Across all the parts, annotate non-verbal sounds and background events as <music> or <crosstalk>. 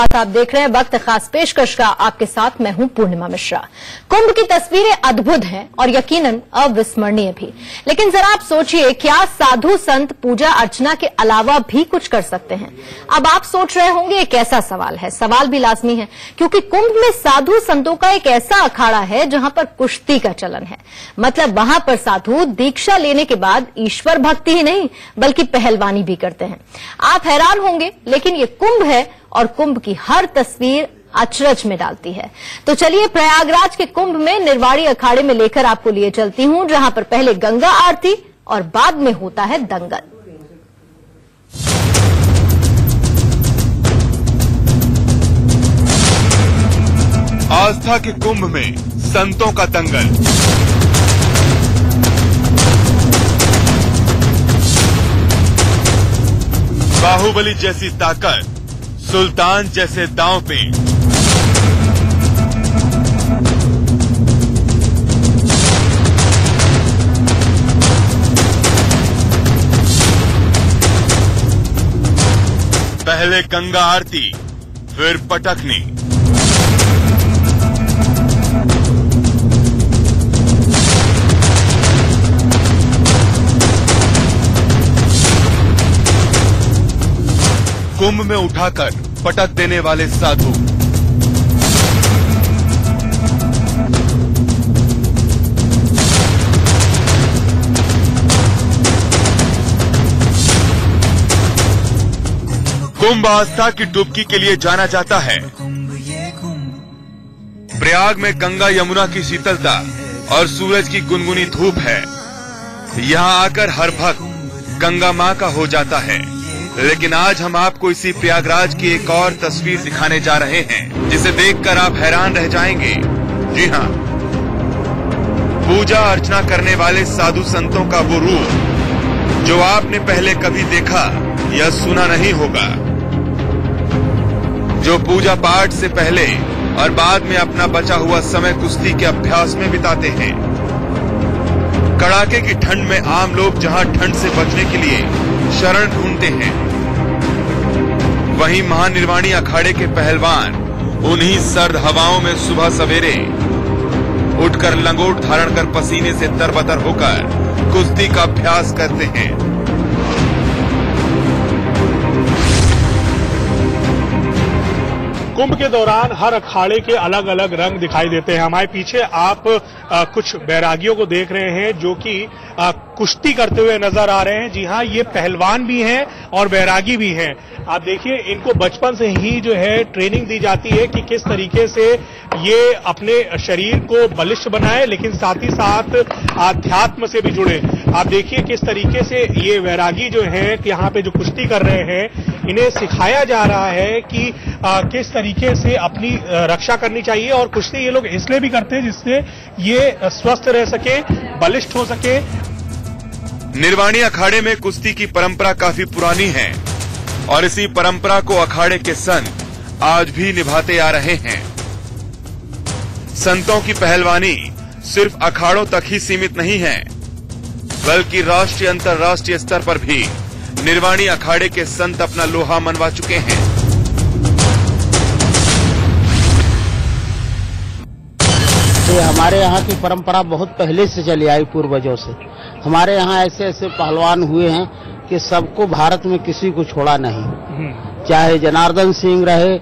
आप देख रहे हैं, वक्त खास पेशकश का आपके साथ मैं हूँ पूर्णिमा मिश्रा। कुंभ की तस्वीरें अद्भुत हैं और यकीनन अविस्मरणीय भी। लेकिन जरा आप सोचिए, क्या साधु संत पूजा अर्चना के अलावा भी कुछ कर सकते हैं? अब आप सोच रहे होंगे ये कैसा सवाल है। सवाल भी लाजमी है, क्योंकि कुंभ में साधु संतों का एक ऐसा अखाड़ा है जहाँ पर कुश्ती का चलन है। मतलब वहाँ पर साधु दीक्षा लेने के बाद ईश्वर भक्ति ही नहीं, बल्कि पहलवानी भी करते हैं। आप हैरान होंगे, लेकिन ये कुंभ है और कुंभ की हर तस्वीर अचरज में डालती है। तो चलिए प्रयागराज के कुंभ में निर्वाणी अखाड़े में लेकर आपको लिए चलती हूँ, जहाँ पर पहले गंगा आरती और बाद में होता है दंगल। आस्था के कुंभ में संतों का दंगल। बाहुबली जैसी ताकत सुल्तान जैसे दांव पे। पहले गंगा आरती फिर पटकनी कुंभ में उठाकर पटक देने वाले साधु। कुंभ आस्था की डुबकी के लिए जाना जाता है। प्रयाग में गंगा यमुना की शीतलता और सूरज की गुनगुनी धूप है। यहाँ आकर हर भक्त गंगा माँ का हो जाता है। लेकिन आज हम आपको इसी प्रयागराज की एक और तस्वीर दिखाने जा रहे हैं, जिसे देखकर आप हैरान रह जाएँगे। जी हाँ। पूजा अर्चना करने वाले साधु संतों का वो रूप, जो आपने पहले कभी देखा या सुना नहीं होगा। जो पूजा पाठ से पहले और बाद में अपना बचा हुआ समय कुश्ती के अभ्यास में बिताते हैं। कड़ाके की ठंड में आम लोग जहाँ ठंड से बचने के लिए शरण ढूंढते हैं। वहीं महानिर्वाणी अखाड़े के पहलवान उन्हीं सर्द हवाओं में सुबह सवेरे उठकर लंगोट धारण कर पसीने से तरबतर होकर कुश्ती का अभ्यास करते हैं। कुंभ के दौरान हर अखाड़े के अलग अलग रंग दिखाई देते हैं। हमारे पीछे आप आ, कुछ बैरागियों को देख रहे हैं जो कि कुश्ती करते हुए नज़र आ रहे हैं। जी हाँ ये पहलवान भी हैं और बैरागी भी हैं। आप देखिए इनको बचपन से ही जो है ट्रेनिंग दी जाती है कि किस तरीके से ये अपने शरीर को बलिष्ठ बनाए लेकिन साथ ही साथ आध्यात्म से भी जुड़े। आप देखिए किस तरीके से ये वैरागी जो है यहाँ पे जो कुश्ती कर रहे हैं इन्हें सिखाया जा रहा है कि आ, किस तरीके से अपनी रक्षा करनी चाहिए और कुश्ती ये लोग इसलिए भी करते हैं जिससे ये स्वस्थ रह सके बलिष्ठ हो सके निर्वाणी अखाड़े में कुश्ती की परंपरा काफ़ी पुरानी है, और इसी परंपरा को अखाड़े के संत आज भी निभाते आ रहे हैं। संतों की पहलवानी सिर्फ़ अखाड़ों तक ही सीमित नहीं है, बल्कि राष्ट्रीय अंतर्राष्ट्रीय स्तर पर भी निर्वाणी अखाड़े के संत अपना लोहा मनवा चुके हैं। ये हमारे यहाँ की परंपरा बहुत पहले से चली आई पूर्वजों से। हमारे यहाँ ऐसे ऐसे पहलवान हुए हैं कि सबको भारत में किसी को छोड़ा नहीं। चाहे जनार्दन सिंह रहे,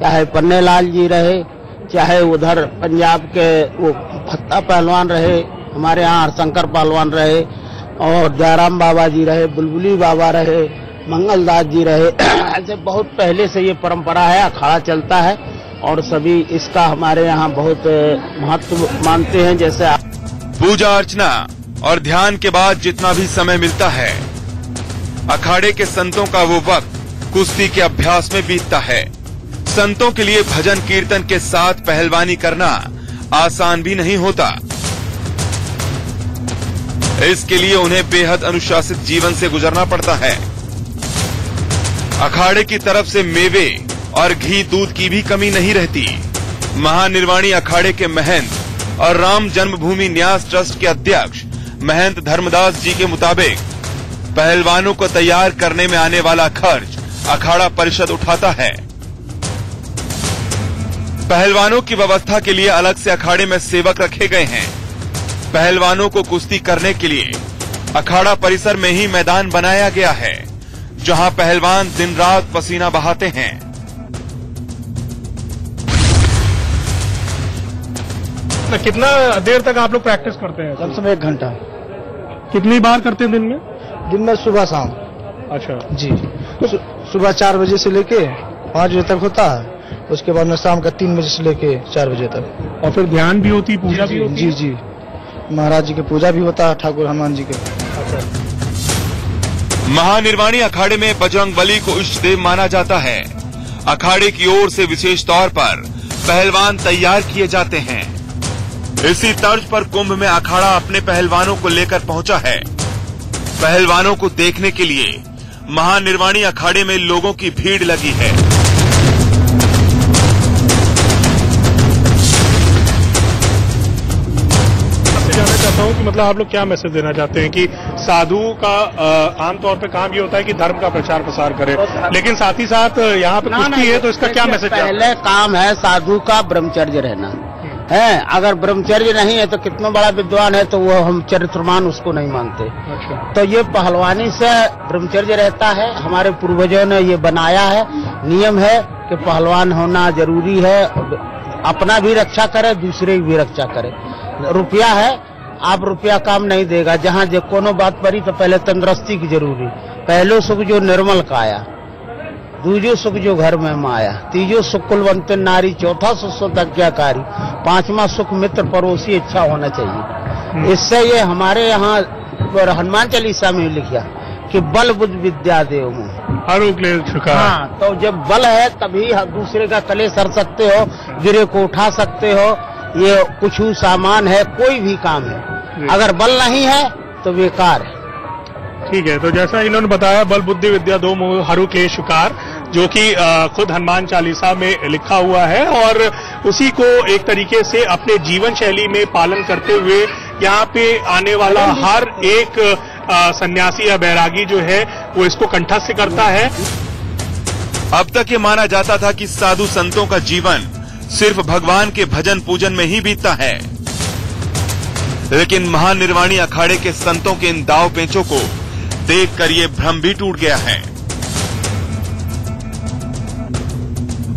चाहे पन्नेलाल जी रहे, चाहे उधर पंजाब के वो फत्ता पहलवान रहे, हमारे यहाँ हरशंकर पहलवान रहे और जयराम बाबा जी रहे, बुलबुली बाबा रहे, मंगलदास जी रहे। <clears throat> ऐसे बहुत पहले से ये परंपरा है, अखाड़ा चलता है। और सभी इसका हमारे यहाँ बहुत महत्व मानते हैं, जैसे पूजा अर्चना और ध्यान के बाद जितना भी समय मिलता है, अखाड़े के संतों का वो वक्त कुश्ती के अभ्यास में बीतता है। संतों के लिए भजन कीर्तन के साथ पहलवानी करना आसान भी नहीं होता। इसके लिए उन्हें बेहद अनुशासित जीवन से गुजरना पड़ता है। अखाड़े की तरफ़ से मेवे और घी दूध की भी कमी नहीं रहती। महानिर्वाणी अखाड़े के महंत और राम जन्मभूमि न्यास ट्रस्ट के अध्यक्ष महंत धर्मदास जी के मुताबिक, पहलवानों को तैयार करने में आने वाला खर्च अखाड़ा परिषद उठाता है। पहलवानों की व्यवस्था के लिए अलग से अखाड़े में सेवक रखे गए हैं। पहलवानों को कुश्ती करने के लिए अखाड़ा परिसर में ही मैदान बनाया गया है, जहाँ पहलवान दिन रात पसीना बहाते हैं। तो कितना देर तक आप लोग प्रैक्टिस करते हैं? कम से कम एक घंटा। कितनी बार करते हैं दिन में? दिन में सुबह शाम। अच्छा। जी। सु, सुबह चार बजे से लेके पाँच बजे तक होता है। उसके बाद में शाम का तीन बजे से लेके चार बजे तक। और फिर ध्यान भी होती पूजा भी होती? जी जी। महाराज जी की पूजा भी होता है ठाकुर हनुमान जी के। महानिर्वाणी अखाड़े में बजरंग बली को इष्ट देव माना जाता है। अखाड़े की ओर से विशेष तौर पर पहलवान तैयार किए जाते हैं। इसी तर्ज पर कुंभ में अखाड़ा अपने पहलवानों को लेकर पहुँचा है। पहलवानों को देखने के लिए महानिर्वाणी अखाड़े में लोगों की भीड़ लगी है। आपसे जानना चाहता हूँ कि मतलब आप लोग क्या मैसेज देना चाहते हैं कि साधु का आमतौर पे काम ये होता है कि धर्म का प्रचार प्रसार करे। लेकिन साथ ही साथ यहाँ पे कुश्ती है तो इसका क्या मैसेज पहले काम है साधु का ब्रह्मचर्य रहना। है अगर ब्रह्मचर्य नहीं है तो कितना बड़ा विद्वान है तो वो हम चरित्रमान उसको नहीं मानते। अच्छा। तो ये पहलवानी से ब्रह्मचर्य रहता है हमारे पूर्वजों ने ये बनाया है। नियम है कि पहलवान होना ज़रूरी है अपना भी रक्षा करे दूसरे की भी रक्षा करे। रुपया है आप रुपया काम नहीं देगा। जहाँ जो कोनो बात पड़ी तो पहले तंदुरुस्ती की ज़रूरी। पहले सुख जो निर्मल काया दूजो सुख जो घर में माया तीजो सुख कुलवंत नारी चौथा सुख सुज्ञाकारी पांचवा सुख मित्र पड़ोसी अच्छा होना चाहिए। इससे ये हमारे यहाँ हनुमान चालीसा में लिखा कि बल बुद्ध विद्या देव हाँ तो जब बल है तभी दूसरे का कले सर सकते हो गिरे को उठा सकते हो। ये कुछ सामान है कोई भी काम है। अगर बल नहीं है तो बेकार है। ठीक है तो जैसा इन्होंने बताया बल बुद्धि विद्या दो मोह हरु के शिकार। जो कि खुद हनुमान चालीसा में लिखा हुआ है और उसी को एक तरीके से अपने जीवन शैली में पालन करते हुए यहाँ पे आने वाला हर एक सन्यासी या बैरागी जो है वो इसको कंठस्थ करता है। अब तक ये माना जाता था कि साधु संतों का जीवन सिर्फ़ भगवान के भजन पूजन में ही बीतता है। लेकिन महानिर्वाणी अखाड़े के संतों के इन दाव पेचों को देखकर ये भ्रम भी टूट गया है।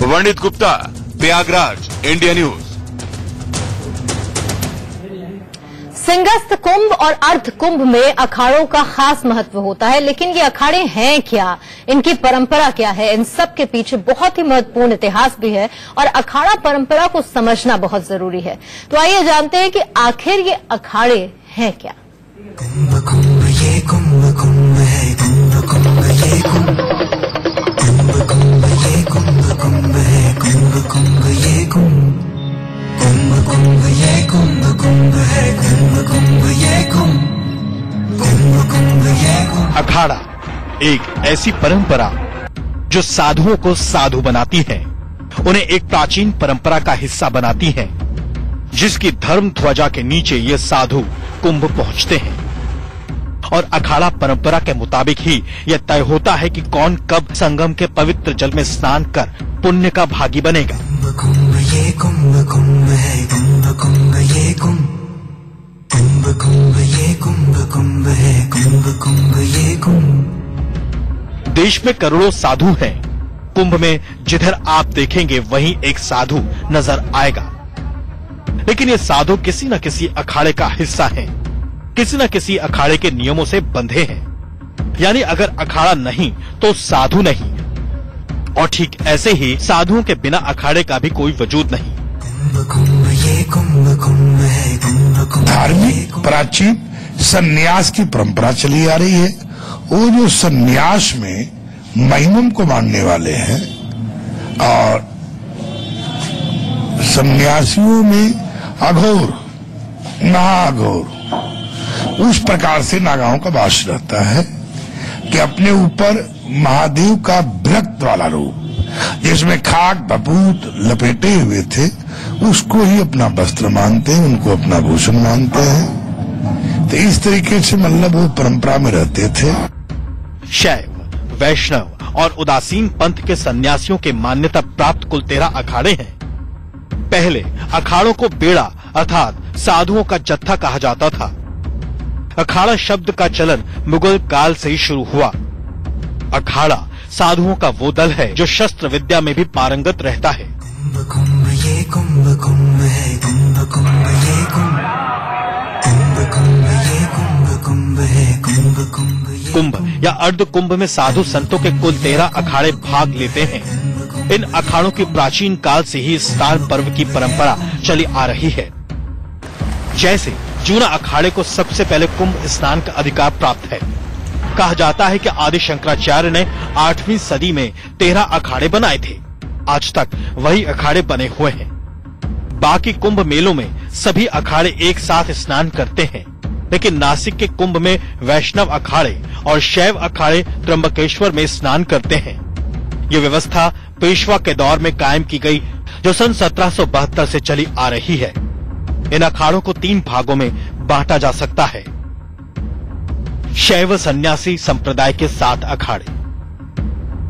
वर्णित गुप्ता प्रयागराज इंडिया न्यूज़ सिंगस्त कुंभ और अर्ध कुंभ में अखाड़ों का खास महत्व होता है लेकिन ये अखाड़े हैं क्या? इनकी परंपरा क्या है? इन सब के पीछे बहुत ही महत्वपूर्ण इतिहास भी है और अखाड़ा परंपरा को समझना बहुत ज़रूरी है। तो आइए जानते हैं कि आखिर ये अखाड़े हैं क्या? कुंभ कुंभ ये कुंभ कुंभ है कुंभ अखाड़ा, एक ऐसी परंपरा जो साधुओं को साधु बनाती है। उन्हें एक प्राचीन परंपरा का हिस्सा बनाती है, जिसकी धर्म ध्वजा के नीचे ये साधु कुंभ पहुँचते हैं। और अखाड़ा परंपरा के मुताबिक ही यह तय होता है कि कौन कब संगम के पवित्र जल में स्नान कर पुण्य का भागी बनेगा। कुंभ कुंभ कुंभ कुंभ कुंभ कुंभ ये कुंभ। कुंभ कुंभ ये कुंभ कुंभ कुंभ कुंभ ये कुंभ। देश में करोड़ों साधु हैं। कुंभ में जिधर आप देखेंगे वहीं एक साधु नज़र आएगा। लेकिन ये साधु किसी न किसी अखाड़े का हिस्सा हैं। किसी न किसी अखाड़े के नियमों से बंधे हैं। यानी अगर अखाड़ा नहीं तो साधु नहीं। और ठीक ऐसे ही साधुओं के बिना अखाड़े का भी कोई वजूद नहीं। धार्मिक, प्राचीन सन्यास की परंपरा चली आ रही है। वो जो सन्यास में महिमम को मानने वाले हैं, और सन्यासियों में अघोर, नाघोर उस प्रकार से नागाओं का वास रहता है कि अपने ऊपर महादेव का विरक्त वाला रूप, जिसमें खाक, बपूत लपेटे हुए थे, उसको ही अपना वस्त्र मानते हैं, उनको अपना भूषण मानते हैं। तो इस तरीके से मतलब वो परंपरा में रहते थे। शैव, वैष्णव और उदासीन पंथ के सन्यासियों के मान्यता प्राप्त कुल तेरह अखाड़े हैं। पहले अखाड़ों को बेड़ा अर्थात साधुओं का जत्था कहा जाता था। अखाड़ा शब्द का चलन मुगल काल से ही शुरू हुआ। अखाड़ा साधुओं का वो दल है जो शस्त्र विद्या में भी पारंगत रहता है। कुंभ कुंभ ये कुंभ कुंभ है कुंभ कुंभ ये कुंभ। कुंभ कुंभ ये कुंभ कुंभ है कुंभ कुंभ कुंभ या अर्ध कुंभ में साधु संतों के कुल तेरह अखाड़े भाग लेते हैं। इन अखाड़ों की प्राचीन काल से ही स्नान पर्व की परंपरा चली आ रही है। जैसे जूना अखाड़े को सबसे पहले कुंभ स्नान का अधिकार प्राप्त है। कहा जाता है कि आदि शंकराचार्य ने आठवीं सदी में तेरह अखाड़े बनाए थे। आज तक वही अखाड़े बने हुए हैं। बाकी कुंभ मेलों में सभी अखाड़े एक साथ स्नान करते हैं। लेकिन नासिक के कुंभ में वैष्णव अखाड़े और शैव अखाड़े त्र्यंबकेश्वर में स्नान करते हैं। ये व्यवस्था पेशवा के दौर में कायम की गई, जो सन 1772 से चली आ रही है। इन अखाड़ों को तीन भागों में बांटा जा सकता है। शैव सन्यासी संप्रदाय के सात अखाड़े,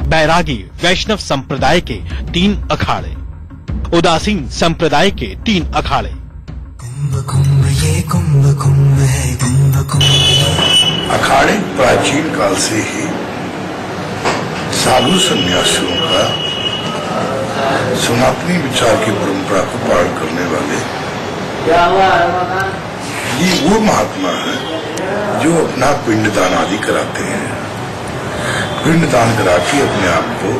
बैरागी वैष्णव संप्रदाय के तीन अखाड़े, उदासीन संप्रदाय के तीन अखाड़े। कुंभ कुंभ ये कुंभ कुंभ है कुंभ कुंभ अखाड़े प्राचीन काल से ही साधु सन्यासियों का सनातनी विचार की परंपरा को पालन करने वाले ये वो महात्मा है जो अपना पिंडदान आदि कराते हैं। पिंडदान करा के अपने आप को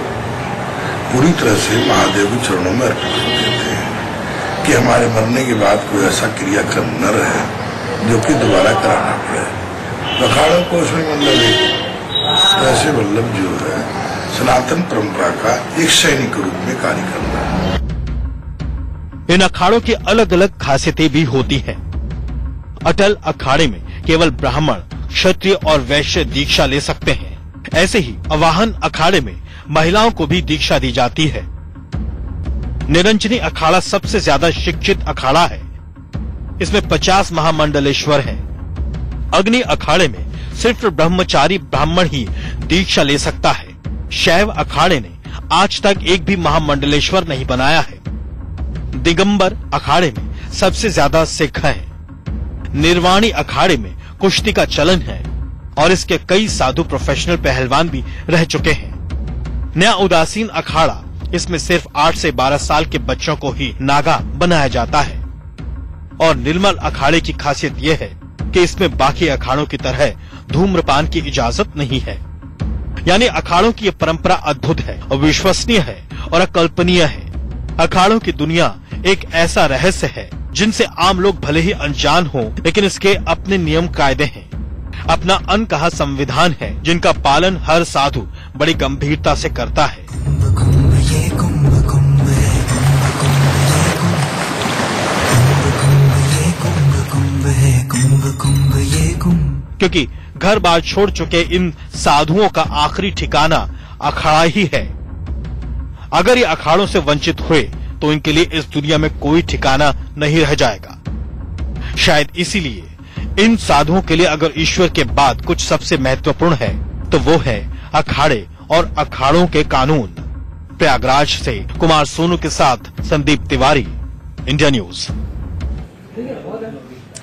पूरी तरह से महादेव के चरणों में अर्पित कर देते हैं कि हमारे मरने के बाद कोई ऐसा क्रियाक्रम न रहे जो कि दोबारा कराना पड़े। अखाड़ों को उसमें मतलब एक ऐसे वल्लभ जो है, सनातन परंपरा का एक सैनिक रूप में कार्य करना। है इन अखाड़ों की अलग अलग खासियतें भी होती हैं। अटल अखाड़े में केवल ब्राह्मण, क्षत्रिय और वैश्य दीक्षा ले सकते हैं। ऐसे ही अवाहन अखाड़े में महिलाओं को भी दीक्षा दी जाती है। निरंजनी अखाड़ा सबसे ज़्यादा शिक्षित अखाड़ा है। इसमें 50 महामंडलेश्वर हैं। अग्नि अखाड़े में सिर्फ़ ब्रह्मचारी ब्राह्मण ही दीक्षा ले सकता है। शैव अखाड़े ने आज तक एक भी महामंडलेश्वर नहीं बनाया है। दिगंबर अखाड़े में सबसे ज़्यादा सिख हैं। निर्वाणी अखाड़े में कुश्ती का चलन है और इसके कई साधु प्रोफेशनल पहलवान भी रह चुके हैं। नया उदासीन अखाड़ा इसमें सिर्फ़ 8 से 12 साल के बच्चों को ही नागा बनाया जाता है। और निर्मल अखाड़े की खासियत यह है कि इसमें बाकी अखाड़ों की तरह धूम्रपान की इजाज़त नहीं है। यानी अखाड़ों की यह परंपरा अद्भुत है और विश्वसनीय है और अकल्पनीय है। अखाड़ों की दुनिया एक ऐसा रहस्य है, जिनसे आम लोग भले ही अनजान हो, लेकिन इसके अपने नियम कायदे हैं। अपना अनकहा संविधान है, जिनका पालन हर साधु बड़ी गंभीरता से करता है। क्योंकि घर बार छोड़ चुके इन साधुओं का आखिरी ठिकाना अखाड़ा ही है। अगर ये अखाड़ों से वंचित हुए तो इनके लिए इस दुनिया में कोई ठिकाना नहीं रह जाएगा। शायद इसीलिए इन साधुओं के लिए अगर ईश्वर के बाद कुछ सबसे महत्वपूर्ण है तो वो है अखाड़े और अखाड़ों के कानून। प्रयागराज से कुमार सोनू के साथ संदीप तिवारी, इंडिया न्यूज़।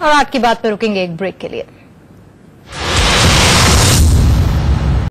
और आज की बात पर रुकेंगे एक ब्रेक के लिए।